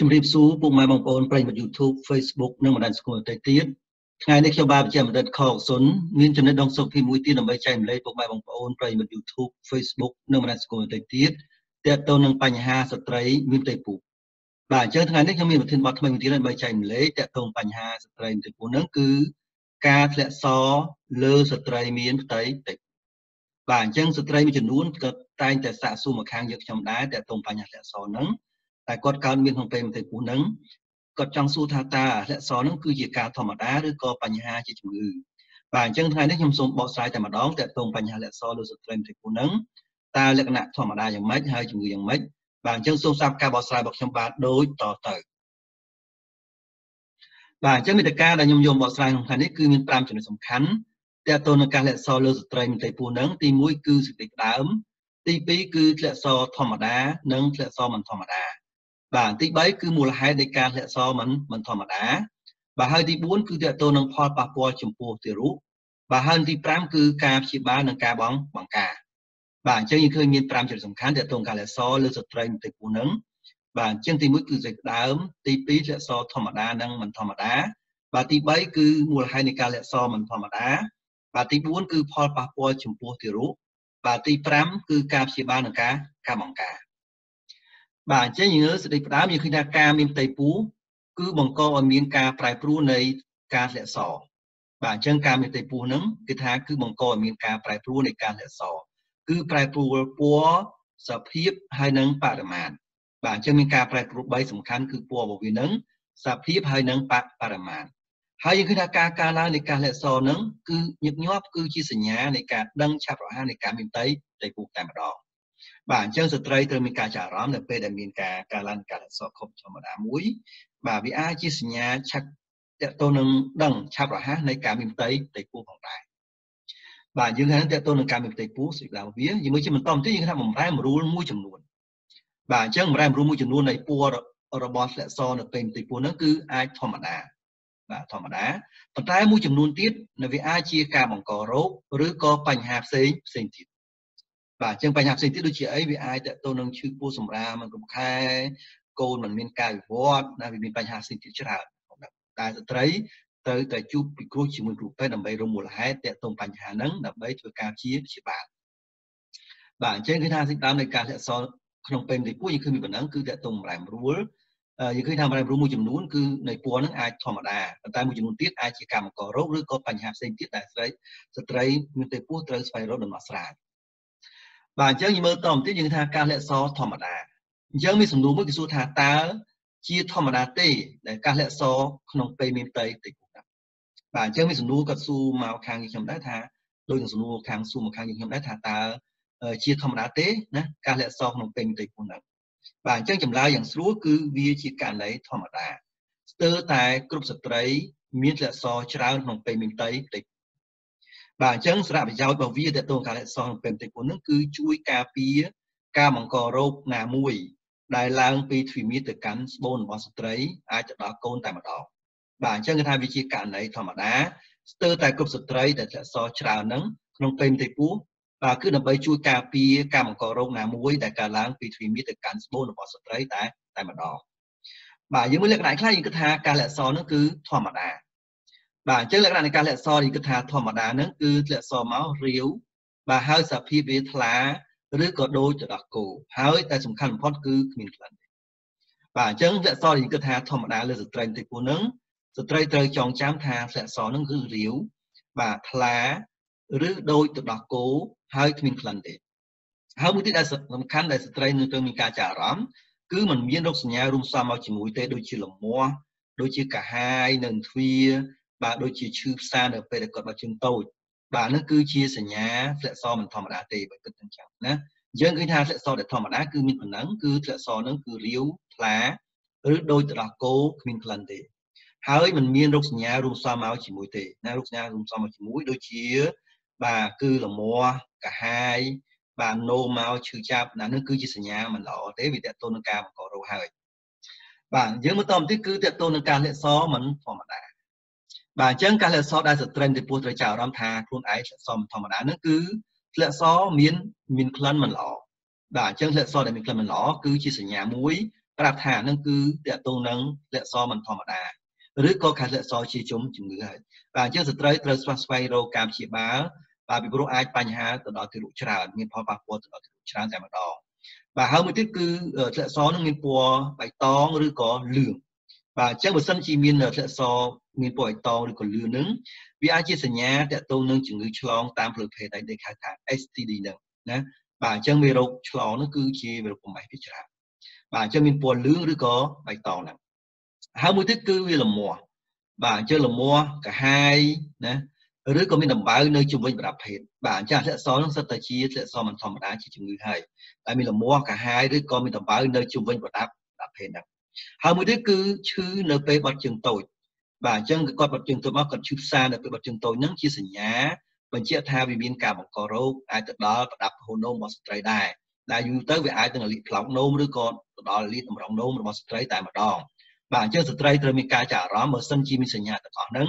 ជំរាបសួរពុកម៉ែបងប្អូនប្រិយមិត្ត YouTube Facebook និងបណ្ដាញសង្គមដទៃទៀតថ្ងៃនេះខ្ញុំបាទជាបណ្ឌិតខកសុនមានចំណេះដឹងសុខភាពមួយទៀតដើម្បីចែកម្លែកពុកម៉ែបងប្អូនប្រិយមិត្ត YouTube Facebook និងបណ្ដាញសង្គមដទៃទៀតទាក់ទងនឹងបញ្ហាស្ត្រីមានផ្ទៃពោះបាទអញ្ចឹងថ្ងៃនេះខ្ញុំមានប្រធានបទថ្មីមួយទៀតដើម្បីចែកម្លែកទាក់ទងបញ្ហាស្ត្រីមានផ្ទៃពោះហ្នឹងគឺការធ្លាក់សលើស្ត្រីមានផ្ទៃតិចបាទអញ្ចឹងស្ត្រីមួយចំនួនក៏តែងតែសាកសួរមកខាងយើងខ្ញុំដែរទាក់ទងបញ្ហាធ្លាក់សហ្នឹង តែគាត់កើតមានក្នុងពេលមន្ទីរពោះហ្នឹងគាត់ចង់សួរថាតើអាធ្លាក់សហ្នឹងគឺជាការធម្មតាឬក៏បញ្ហាជាជំងឺបាទអញ្ចឹងថ្ងៃនេះខ្ញុំសូមបកស្រាយតែម្ដងតើតងបញ្ហាលាក់សលើស្ត្រីមន្ទីរពោះហ្នឹងតើលក្ខណៈធម្មតាយ៉ាងម៉េចហើយជំងឺយ៉ាងម៉េចបាទអញ្ចឹងសូមស្ដាប់ការបកស្រាយរបស់ខ្ញុំបាទដូចតទៅបាទអញ្ចឹងមេតិកាដែលខ្ញុំយកបកស្រាយក្នុងថ្ងៃនេះគឺមាន5ចំណុចសំខាន់តើតើនឹងការលាក់សលើស្ត្រីមន្ទីរពោះហ្នឹងទី1គឺសេចក្តីផ្ដើមទី2គឺធ្លាក់សធម្មតា និងធ្លាក់សមិនធម្មតា បាទទី3គឺមូលហេតុនៃការធ្លាក់សមិនមិនធម្មតាបាទហើយទី4គឺតើតើនឹងផលប៉ះពាល់ចំពោះទារកបាទហើយទី5គឺការព្យាបាលនិងការបងបង្ការបាទអញ្ចឹងយើងឃើញមាន5ចំណុចសំខាន់តើតើការធ្លាក់សលើស្ត្រីទៅពូនឹងបាទអញ្ចឹងទី1គឺសេចក្ដើមទី2ធ្លាក់សធម្មតានិងមិនធម្មតាបាទទី3គឺមូលហេតុនៃការលាក់សមិនធម្មតាបាទទី4គឺផលប៉ះពាល់ចំពោះទារកបាទទី5គឺការព្យាបាលនិងការការបង្ការ បាទអញ្ចឹងយើងលើសេចក្តីផ្ដើមយើងឃើញថាការមានផ្ទៃពោះគឺបង្កឲ្យមានការប្រែប្រួលនៃការធ្លាក់សបាទអញ្ចឹងការមានផ្ទៃពោះហ្នឹងគឺថាគឺបង្កឲ្យមានការប្រែប្រួលនៃការធ្លាក់សគឺប្រែប្រួលពណ៌សភាពហើយនិងបរិមាណបាទអញ្ចឹងមានការប្រែប្រួល3សំខាន់គឺពណ៌របស់វានឹងសភាពហើយនិងបរិមាណហើយយើងឃើញថាការកើនឡើងនៃការលាក់សហ្នឹងគឺញឹកញាប់គឺជាសញ្ញានៃការដឹងឆាប់រហ័សនៃការមានផ្ទៃផ្ទៃពោះតែម្ដង បាទអញ្ចឹងស្ត្រីត្រូវមានការចាប់អារម្មណ៍នៅពេលដែលមានការកើនឡើងការអក្សរខុសធម្មតាមួយ បាទវាអាចជាសញ្ញាឆាប់តកតទៅនឹងដឹងឆាប់រហ័សនៃការមានផ្ទៃផ្ទៃពោះផងដែរបាទយើងហ្នឹងតកតទៅនឹងការមានផ្ទៃពោះស្អីឡើងវាជាមួយជាបន្តទៀតយើងថាបំរែបំរួលមួយចំនួនបាទអញ្ចឹងបំរែបំរួលមួយចំនួននៃពណ៌របស់ស្លែកសនៅពេលផ្ទៃពោះហ្នឹងគឺអាចធម្មតាបាទធម្មតាប៉ុន្តែមួយចំនួនទៀតនៅវាអាចជាការបង្ករោគឬក៏បញ្ហាផ្សេងផ្សេងទៀត បាទអញ្ចឹងបញ្ហាផ្សេងទៀតដូចជាអីវាអាចតទៅនឹងឈឺពោះសម្រាមមិនគ្រប់ខែកូនមិនមានការវិវត្តណាវាមានបញ្ហាផ្សេងទៀតច្រើនតែស្ត្រីត្រូវតែជួបពិគ្រោះជាមួយគ្រូពេទ្យដើម្បីរំមូលហេតុតទៅបញ្ហាហ្នឹងដើម្បីធ្វើការជាព្យាបាលបាទអញ្ចឹងគឺថាសេចក្ដីនៃការលាក់សរក្នុងពេលទីពួកយើងឃើញមានប៉ុណ្ណឹងគឺតទៅម្រែមរួលយើងឃើញថាម្រែមរួលមួយចំនួនគឺនៃពណ៌ហ្នឹងអាចធម្មតាប៉ុន្តែមួយចំនួនទៀតអាចជាកម្មកររោគឬក៏បញ្ហាផ្សេងទៀតដែលស្ត្រីស្ត្រីមានទេពោះត្រូវស្វែងរកដំណោះស្រាយ បាទអញ្ចឹងយើងមើលតទៅទៀតយើងថាការលាក់សធម្មតាអញ្ចឹងមានសំណួរមួយគេសួរថាតើជាធម្មតាទេដែលការលាក់សក្នុងពេលមានផ្ទៃតិចណាបាទអញ្ចឹងមានសំណួរគាត់សួរមកខាងខ្ញុំដែរថាដូចនឹងសំណួរខាងសួរមកខាងខ្ញុំដែរថាតើជាធម្មតាទេណាការលាក់សក្នុងពេលមានផ្ទៃពោះហ្នឹងបាទអញ្ចឹងចម្លើយយ៉ាងស្រួលគឺវាជាករណីធម្មតាស្ទើរតែគ្រប់ស្ត្រីមានលាក់សច្រើនក្នុងពេលមានផ្ទៃផ្ទៃ បាទអញ្ចឹងសារៈប្រយោជន៍របស់វាតទៅការរក្សាពេលបន្តិចមុនហ្នឹងគឺជួយការពារការបង្ករោគណាមួយ ដែលឡើងពីទ្វីមាទៅកាន់ស្បូនរបស់ស្ត្រីអាចទៅដល់កូនតែម្ដងបាទអញ្ចឹងគឺថាវាជាករណីធម្មតាស្ទើរតែគ្រប់ស្ត្រីដែលធ្លាក់សច្រើនហ្នឹងក្នុងពេលបន្តិចពោះបាទគឺដើម្បីជួយការពារការបង្ករោគណាមួយដែលកើតឡើងពីទ្វីមាទៅកាន់ស្បូនរបស់ស្ត្រីតែតែម្ដងបាទយើងមើលលក្ខណៈខ្លះយើងគិតថាការលាក់សហ្នឹងគឺធម្មតា បាទអញ្ចឹងលក្ខណៈនៃការលាក់សនេះគឺថាធម្មតាហ្នឹងគឺលាក់សមករាវបាទហើយសភាពវាថ្លាឬក៏ដូចទៅដល់គោហើយតែសំខាន់បំផុតគឺគ្មានក្លិនបាទអញ្ចឹងលាក់សនេះគឺថាធម្មតាលើស្ត្រីតិចពូហ្នឹងស្ត្រីត្រូវចងចាំថាលាក់សហ្នឹងគឺរាវបាទថ្លាឬដូចទៅដល់គោហើយគ្មានក្លិនទេហើយមួយទៀតដែលសំខាន់ដែលស្ត្រីនៅត្រូវមានការចាប់អារម្មណ៍គឺมันមានរោគសញ្ញារួមផ្សំមកជាមួយទេដូចជាលមាស់ដូចជាកាហាយនៅទ្វា បាទដូចជាឈឺផ្សានៅពេលដែលគាត់បាត់ជើងតូចបាទនោះគឺជាសញ្ញាធ្លាក់សមិនធម្មតាទេបើគិតទាំងចឹងណាយើងឃើញថាធ្លាក់សដែលធម្មតាគឺមានប៉ុណ្ណឹងគឺធ្លាក់សហ្នឹងគឺរាវថ្លាឬដូចទៅដល់គោគ្មានក្លិនទេ ហើយมันមានរោគសញ្ញារួមផ្សំមកជាមួយទេណារោគសញ្ញារួមផ្សំមកជាមួយដូចជា បាទគឺលមាស់កាហាយបាទនោមកឈឺចាប់ណានឹងគឺជាសញ្ញាមិនល្អទេវាតកតូននឹងការបង្ករោគហើយបាទយើងមើលតទៅទៀតគឺតកតូននឹងការលាក់សមិនធម្មតា បាទអញ្ចឹងការធ្លាក់សដែលស្ត្រីទៅពោះត្រូវចាប់អារម្មណ៍ថាខ្លួនឯងធ្លាក់សធម្មតាហ្នឹងគឺធ្លាក់សមានមានក្លិនមិនល្អបាទអញ្ចឹងធ្លាក់សដែលមានក្លិនមិនល្អគឺជាសញ្ញាមួយប្រាប់ថានឹងគឺតកតងនឹងលក្ខសមិនធម្មតាឬក៏ខាត់លក្ខសជាជុំជំងឺហើយបាទអញ្ចឹងស្ត្រីត្រូវស្វះស្វែងរកការព្យាបាលបាទពីព្រោះអាចបញ្ហាទៅដល់ទារកច្រើនមានផលប៉ះពាល់ទៅដល់ទារកច្រើនតែម្ដងបាទហើយមួយទៀតគឺធ្លាក់សនឹងមានពណ៌បៃតងឬក៏លឿង បាទអញ្ចឹងបើសិនជាមានធ្លាក់សមានពណ៌បៃតងឬក៏លឿងនឹងវាអាចជាសញ្ញាតកតងនឹងជំងឺឆ្លងតាមផ្លូវភេទដែលគេហៅថា STD នឹងណាបាទអញ្ចឹងមេរោគឆ្លងនោះគឺជាមេរោគបំផេះភាគច្រើនបាទអញ្ចឹងមានពណ៌លឿងឬក៏បៃតងហ្នឹងហើយមួយទៀតគឺវាលមាស់បាទអញ្ចឹងលមាស់កាហាយណាឬក៏មានដំបៅនៅជំវិញប្រដាប់ភេទបាទអញ្ចឹងធ្លាក់សនឹងសិតតែជាធ្លាក់សមិនធម្មតាជាជំងឺហើយតែមានលមាស់កាហាយឬក៏មានដំបៅនៅជំវិញប្រដាប់ប្រដាប់ភេទហ្នឹង ហើយមួយទៀតគឺឈឺនៅពេលបាត់ជើងតូចបាទអញ្ចឹងគាត់បាត់ជើងតូចមកគាត់ឈឺផ្សានៅពេលបាត់ជើងតូចហ្នឹងជាសញ្ញាបញ្ជាក់ថាវាមានការបង្ករោគអាចទៅដល់ប្រដាប់ហូរនោមរបស់ស្ត្រីដែរដែលយូរទៅវាអាចនឹងលិផ្លោកនោមឬក៏ទៅដល់លិតម្រងនោមរបស់ស្ត្រីតែម្ដងបាទអញ្ចឹងស្ត្រីត្រូវមានការចាប់អារម្មណ៍បើសិនជាមានសញ្ញាទាំងអស់ហ្នឹង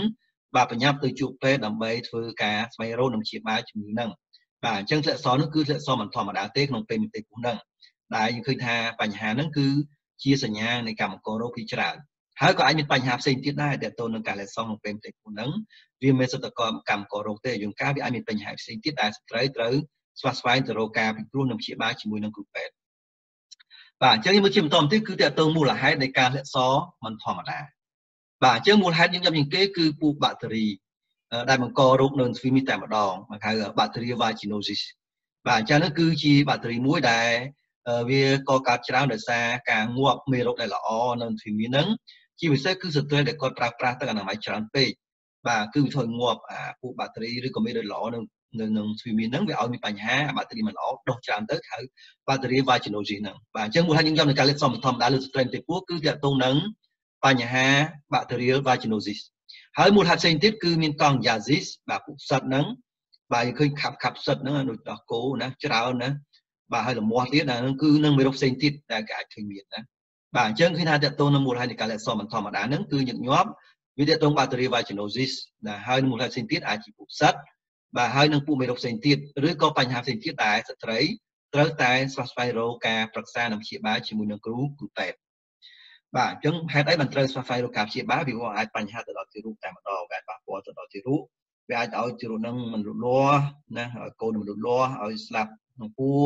បាទបញ្ញាប់ទៅជួបពេទ្យដើម្បីធ្វើការស្វែងរកនិងព្យាបាលជំងឺហ្នឹងបាទអញ្ចឹងធ្លាក់សនោះគឺធ្លាក់សមិនធម្មតាទេក្នុងពេលមានទេពុះហ្នឹងដែលយើងឃើញថាបញ្ហាហ្នឹងគឺ ជាសញ្ញានៃកម្មកររោគពីច្រើនហើយក៏អាចមានបញ្ហាផ្សេងទៀតដែរដែលទៅនឹងការលេសងក្នុងពេលទេពុះហ្នឹងវាមិនសតកកម្មកររោគទេយើងការវាអាចមានបញ្ហាផ្សេងទៀតដែលស្ត្រីត្រូវស្វាស្វែងទៅរកការពិគ្រោះនិងព្យាបាលជាមួយនឹងគ្រូពេទ្យបាទអញ្ចឹងយើងមើលជាបន្តទៀតគឺតើតើមូលហេតុនៃការលាក់សមិនធម្មតាបាទអញ្ចឹងមូលហេតុយើងញឹមជាងគេគឺពូបាក់តេរីដែលបង្ករោគនៅស្វីមីតែម្ដងមកហៅ bacteria vaginosis បាទអញ្ចឹងនោះគឺជាបាក់តេរីមួយដែល វាកកើតច្រើនដោយសារការងាប់មេរោគដែលល្អនៅស្វីមីហ្នឹងជាពិសេសគឺស្ត្រីដែលគាត់ប្រើប្រាស់ទឹកអនាម័យច្រើនពេកបាទគឺវាធ្វើងាប់អាពួកបាក់តេរីឬក៏មេរោគល្អនៅនៅនឹងស្វីមីហ្នឹងវាឲ្យមានបញ្ហាបាក់តេរីមិនល្អដុះច្រើនទៅហៅបាក់តេរី vaginosis ហ្នឹងបាទអញ្ចឹងមូលហេតុយើងយកនៅការលេបសំធម្មតាលើស្ត្រីទេពោះគឺទាក់ទងនឹងបញ្ហា bacterial vaginosis ហើយមូលហេតុផ្សេងទៀតគឺមានកង់ yazis បាទពុកសិតហ្នឹងបាទយើងឃើញខាប់ខាប់សិតហ្នឹងដូចដោះគោណាច្រើនណា បាទហើយលមាស់ទៀតអាហ្នឹងគឺនឹងមេរោគផ្សេងទៀតដែលគេអាចឃើញមានណាបាទអញ្ចឹងឃើញថាតកតងនឹងមូលហេតុនៃការលេខសមធម្មតាហ្នឹងគឺញឹកញាប់វាតកតង bacterial vaginosis ដែលហើយមូលហេតុផ្សេងទៀតអាចជាពុកសិតបាទហើយនឹងពួកមេរោគផ្សេងទៀតឬក៏បញ្ហាផ្សេងទៀតដែលស្ត្រីត្រូវតែស្វះស្វែងរកការប្រឹក្សានិងព្យាបាលជាមួយនឹងគ្រូគ្រូពេទ្យបាទអញ្ចឹងហេតុអីបានត្រូវស្វះស្វែងរកការព្យាបាលពីព្រោះអាចបញ្ហាទៅដល់ទារកតែម្ដងអាចប៉ះពាល់ទៅដល់ទារក វាអាចឲ្យទារកនឹងមិនលូតលាស់ណាឲ្យកូនមិនលូតលាស់ឲ្យស្លាប់ក្នុងពោះ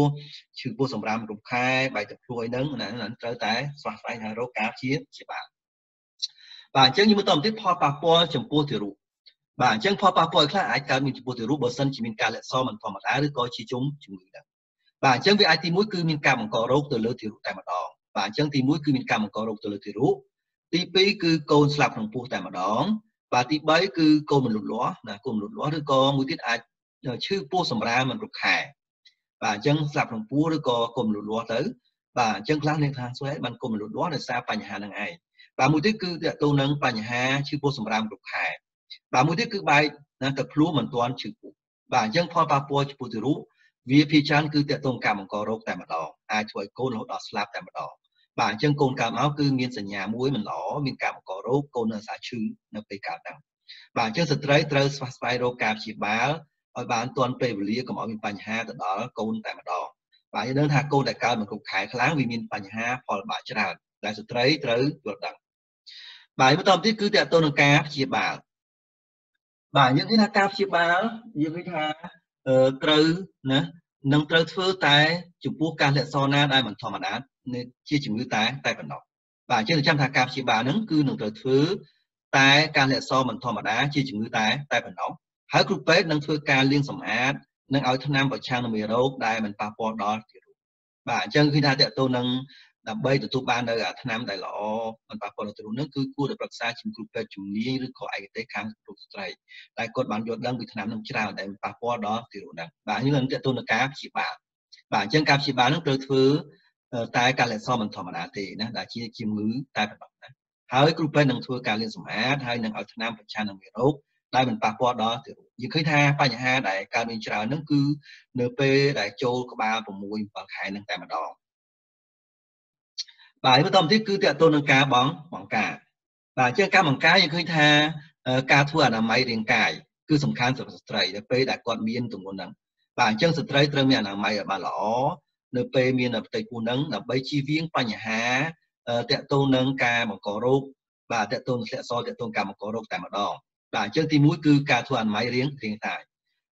ឈឺពោះសម្រាមរំខែបែកទឹកព្រួយហ្នឹងណាត្រូវតែស្វះស្វែងរកការព្យាបាលបាទអញ្ចឹងយើងមើលតទៅទៀតផលប៉ះពាល់ចំពោះទារកបាទអញ្ចឹងផលប៉ះពាល់ខ្លះអាចកើតមានចំពោះទារកបើសិនជាមានការលាក់សមិនធម្មតាឬក៏ជាជុំជំងឺដែរបាទអញ្ចឹងវាអាចទី1គឺមានការបង្ករោគទៅលើទារកតែម្ដងបាទអញ្ចឹងទី1គឺមានការបង្ករោគទៅលើទារកទី2គឺកូនស្លាប់ក្នុងពោះតែម្ដង បាទទី3គឺកូនមិនលូតលាស់ណាកូនមិនលូតលាស់ឬក៏មួយទៀតអាចឈឺពោះសម្រាមមិនរុកខែបាទអញ្ចឹងស្លាប់ក្នុងពោះឬក៏កូនមិនលូតលាស់ទៅបាទអញ្ចឹងខ្លះអ្នកថាស្វែបានកូនមិនលូតលាស់ដោយសារបញ្ហានឹងឯងបាទមួយទៀតគឺតកតងនឹងបញ្ហាឈឺពោះសម្រាមរុកខែបាទមួយទៀតគឺបែកណាទឹកភ្លោះមិនទាន់ឈឺពោះបាទអញ្ចឹងផលប៉ះពាល់ចំពោះទារកវាភាច្រើនគឺតកតងកម្មបង្ករោគតែម្ដងអាចធ្វើឲ្យកូនរហូតដល់ស្លាប់តែម្ដង បាទអញ្ចឹងកូនកើតមកគឺមានសញ្ញាមួយមិនល្អមានការបង្ករោគកូននៅសាឈឺនៅពេលកើតហ្នឹងបាទអញ្ចឹងស្ត្រីត្រូវស្វះស្វែងរកការព្យាបាលឲ្យបានទាន់ពេលវេលាកុំឲ្យមានបញ្ហាទៅដល់កូនតែម្ដងបាទយើងដឹងថាកូនដែលកើតមកគ្រប់ខែខ្លាំងវាមានបញ្ហាផលបាក់ច្រើនដែលស្ត្រីត្រូវយល់ដឹងបាទបន្តទៀតគឺតើតទៅនឹងការព្យាបាលបាទយើងឃើញថាការព្យាបាលយើងឃើញថាត្រូវណានឹងត្រូវធ្វើតែចំពោះការលាក់សណាដែលមិនធម្មតា ជាជំងឺតែតែប៉ុណ្ណោះបាទអញ្ចឹងចាំថាការព្យាបាលហ្នឹងគឺនឹងត្រូវធ្វើតែការលាក់សមិនធម្មតាជាជំងឺតែតែប៉ុណ្ណោះហើយគ្រូពេទ្យនឹងធ្វើការលាងសម្អាតនិងឲ្យថ្នាំប្រឆាំងនឹងមេរោគដែលមិនប៉ះពាល់ដល់ទារកបាទអញ្ចឹងគឺថាតើតទៅនឹងដើម្បីទទួលបាននៅអាថ្នាំដែលល្អមិនប៉ះពាល់ដល់ទ្រូនឹងគឺគួរតែប្រឹក្សាជំគ្រូពេទ្យជំនាញឬក៏ឯកទេសខាងរូបស្ត្រីតែគាត់បានយល់ដឹងពីថ្នាំនឹងច្រើនដែលប៉ះពាល់ដល់ទ្រូនឹងបាទនេះនឹងតទៅនឹងការព្យាបាលបាទអញ្ចឹងការព្យាបាលនឹងត្រូវធ្វើ តែការលក្ខសមមិនធម្មតាទេណាដែលជាជំងឺតែប៉ុណ្ណោះណាហើយគ្រូពេទ្យនឹងធ្វើការលាងសម្អាតហើយនឹងឲ្យថ្នាំប្រឆាំងនឹងមេរោគដែលមិនប៉ះពាល់ដល់ទារកយើងឃើញថាបញ្ហាដែលកើតមានច្រើនហ្នឹងគឺនៅពេលដែលចូលក្បាល6 7ខែហ្នឹងតែម្ដងបាទបន្តមកទៀតគឺតកតទៅនឹងការបងបង្ការបាទអញ្ចឹងការបង្ការយើងឃើញថាការធ្វើអនាម័យរាងកាយគឺសំខាន់សម្រាប់ស្ត្រីនៅពេលដែលគាត់មានទម្ងន់ហ្នឹងបាទអញ្ចឹងស្ត្រីត្រូវមានអនាម័យឲ្យបានល្អ នៅពេលមានផ្ទៃពោះហ្នឹងដើម្បីជៀសវាងបញ្ហាតកតងនឹងការបង្ករោគបាទតកតងនឹងធ្លាក់សតកតងការបង្ករោគតែម្ដងបាទអញ្ចឹងទី1គឺការធ្វើអនាម័យរៀងរៀងតែ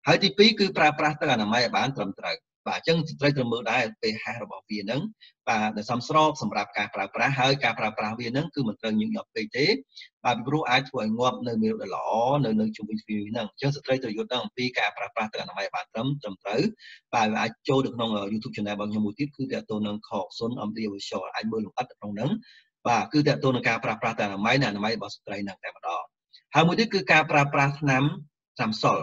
ហើយទី2គឺប្រើប្រាស់ទឹកអនាម័យឲ្យបានត្រឹមត្រូវ បាទអញ្ចឹងត្រូវត្រូវមើលដែរ pH របស់វាហ្នឹងបាទដែលសមស្របសម្រាប់ការប្រើប្រាស់ហើយការប្រើប្រាស់វាហ្នឹងគឺមិនត្រូវញឹកញាប់ពេកទេបាទពីព្រោះអាចធ្វើឲ្យងាប់នៅមេរោគដែលល្អនៅនៅជុំវិញទ្វីហ្នឹងអញ្ចឹងស្ត្រីត្រូវយល់ដឹងអំពីការប្រើប្រាស់ទឹកអនាម័យបានត្រឹមត្រឹមត្រូវបាទវាអាចចូលទៅក្នុង YouTube channel របស់ខ្ញុំមួយទៀតគឺតើតទៅនឹងខកសុនអំពីវិសុយអាចមើលលម្អិតក្នុងហ្នឹងបាទគឺតើតទៅនឹងការប្រើប្រាស់ទឹកអនាម័យនិងអនាម័យរបស់ស្ត្រីហ្នឹងតែម្ដងហើយមួយទៀតគឺការប្រើប្រាស់ថ្នាំថ្នាំសុល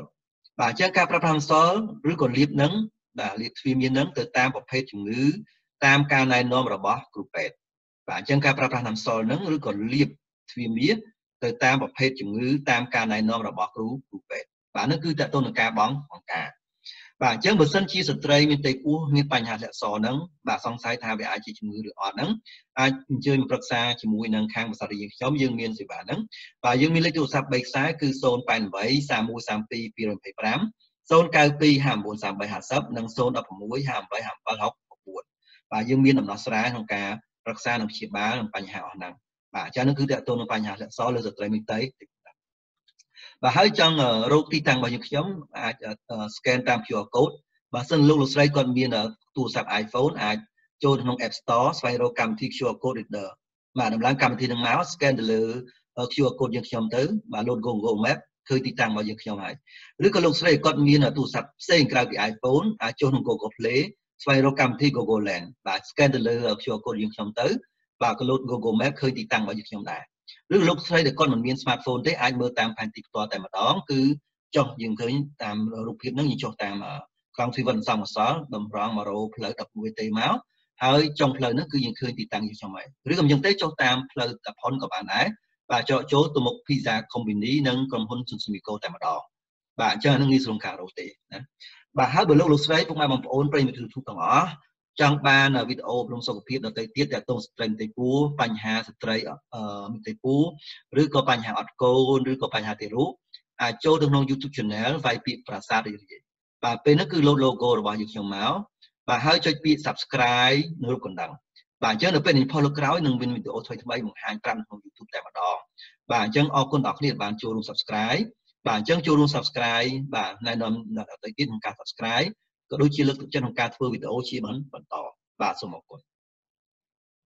បាទអញ្ចឹងការប្រើប្រាស់ថ្នាំសុលឬក៏លាបនឹង បាទលាបទ្វីមាននឹងទៅតាមប្រភេទជំងឺតាមការណែនាំរបស់គ្រូពេទ្យបាទអញ្ចឹងការប្រើប្រាស់ថ្នាំសុលនឹងឬក៏លាបទ្វីមាទៅតាមប្រភេទជំងឺតាមការណែនាំរបស់គ្រូគ្រូពេទ្យបាទនោះគឺតកតទៅនឹងការបងបង្ការបាទអញ្ចឹងបើសិនជាស្ត្រីមានផ្ទៃពោះមានបញ្ហាធ្លាក់សហ្នឹងបាទសង្ស័យថាវាអាចជាជំងឺឬអត់ហ្នឹងអាចអញ្ជើញមកប្រឹក្សាជាមួយនឹងខាងបរិស័ទយើងខ្ញុំយើងមានសេវាហ្នឹងបាទយើងមានលេខទូរស័ព្ទ3ខ្សែគឺ088 3132 225 092593350និង016585769បាទយើងមានដំណោះស្រាយក្នុងការរក្សានិងព្យាបាលនឹងបញ្ហាអស់ហ្នឹងបាទអញ្ចឹងនោះគឺតើតើនឹងបញ្ហាលាក់សលើស្ត្រីមីតៃបាទហើយចង់រោគទីតាំងរបស់យើងខ្ញុំអាច scan តាម QR code បើសិនលោកលោកស្រីគាត់មានទូរស័ព្ទ iPhone អាចចូលក្នុង App Store ស្វែងរកកម្មវិធី QR code reader បាទដំឡើងកម្មវិធីនឹងមក scan ទៅលើ QR code យើងខ្ញុំទៅបាទ load Google Map ឃើញទីតាំងរបស់យើងខ្ញុំហើយឬក៏លោកស្រីគាត់មានទូរស័ព្ទផ្សេងក្រៅពី iPhone អាចចូលក្នុង Google Play ស្វែងរកកម្មវិធី Google Land បាទ scan ទៅលើ QR code យើងខ្ញុំទៅបាទក៏ load Google Map ឃើញទីតាំងរបស់យើងខ្ញុំដែរឬលោកស្រីដែលគាត់មិនមាន smartphone ទេអាចមើលតាមផែនទីផ្ទាល់តែម្ដងគឺចុះយើងឃើញតាមរូបភាពហ្នឹងយើងចុះតាមកង់ទ្វីវិនសំអសល់តម្រង់មករោផ្លូវ10វិទេមកហើយចុងផ្លូវហ្នឹងគឺយើងឃើញទីតាំងយើងខ្ញុំហើយឬក៏យើងទេចុះតាមផ្លូវតាផុនក៏បានដែរ បាទចោចូលទៅមុខ Pizza Company និងក្រុមហ៊ុន Sunsumiko តែម្ដងបាទអញ្ចឹងអានឹងងាយស្រួលការរកទេណាបាទហើយបើលោកលោកស្រីពុកម៉ែបងប្អូនប្រិយមិត្ត YouTube ទាំងអស់ចង់បានវីដេអូអប់រំសុខភាពដទៃទៀតទាក់ទងស្ត្រីមន្ទីពូបញ្ហាស្ត្រីមន្ទីពូឬក៏បញ្ហាអត់កូនឬក៏បញ្ហាទីរូបអាចចូលទៅក្នុង YouTube Channel វាយពាក្យប្រាសាទរីករាយបាទពេលនេះគឺ logo របស់យើងខ្ញុំមកបាទហើយចុចពាក្យ subscribe នៅរូបកណ្ដឹង បាទអញ្ចឹងនៅពេលនេះផុសលើក្រោយនឹងមានវីដេអូថ្មីថ្មីបង្ហាញប្រាប់ក្នុង YouTube តែម្ដងបាទអញ្ចឹងអរគុណដល់អ្នកបានចូលរួម subscribe បាទអញ្ចឹងចូលរួម subscribe បាទណែនាំដល់អតិថិជនក្នុងការ subscribe ក៏ដូចជាលើកទឹកចិត្តក្នុងការធ្វើវីដេអូជាបន្តបាទសូមអរគុណ